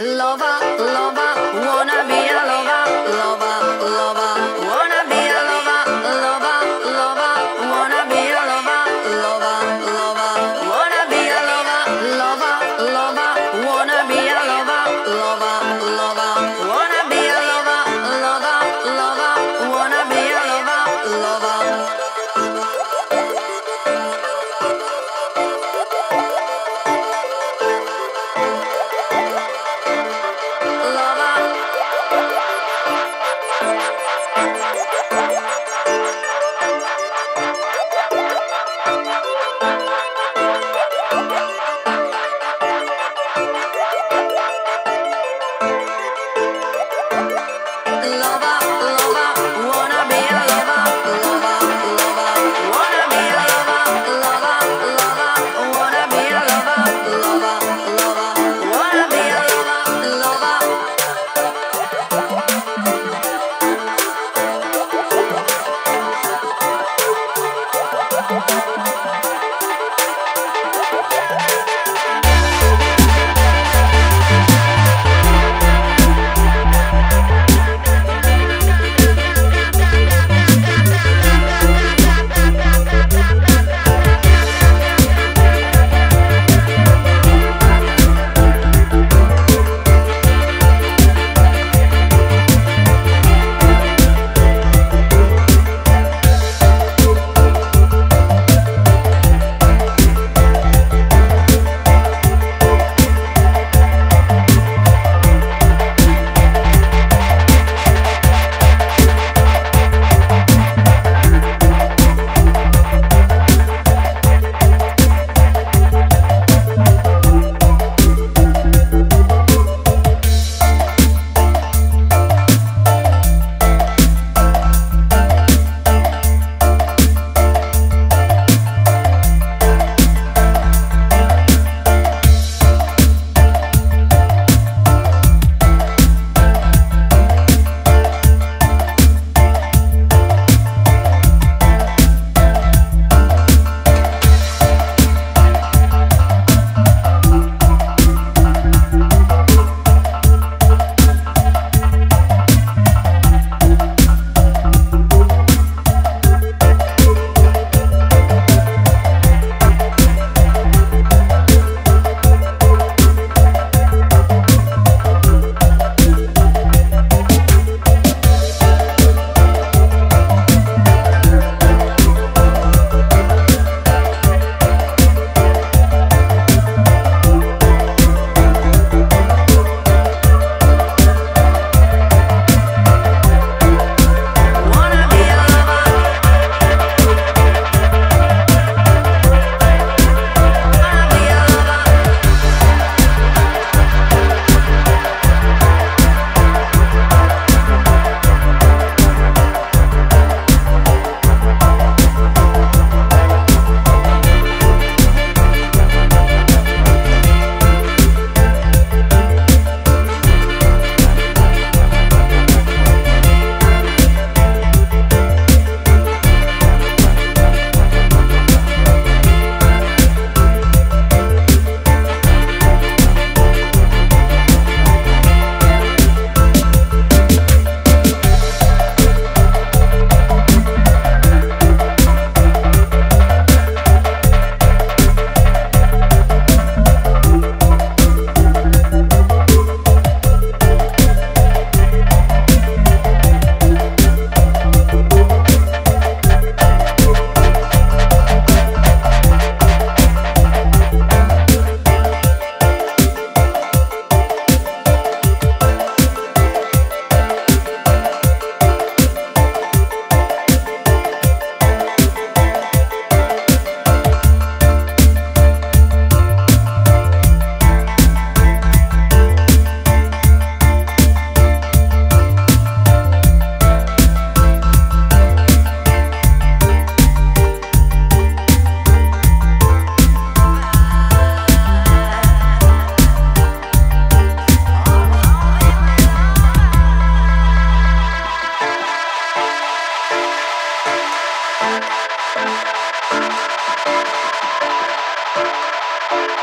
Lover, lover, wanna be a lover, lover, lover. Whoa. thank you.